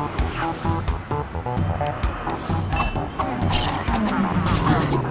Thank you.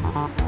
¡Gracias!